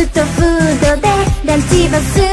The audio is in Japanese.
ストフードでランチバス